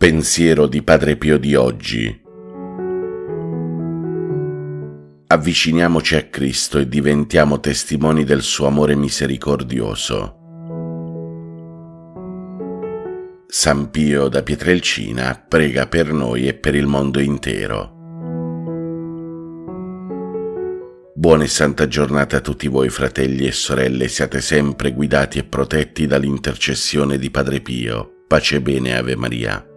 Pensiero di Padre Pio di oggi. Avviciniamoci a Cristo e diventiamo testimoni del suo amore misericordioso. San Pio da Pietrelcina prega per noi e per il mondo intero. Buona e santa giornata a tutti voi fratelli e sorelle, siate sempre guidati e protetti dall'intercessione di Padre Pio. Pace e bene Ave Maria.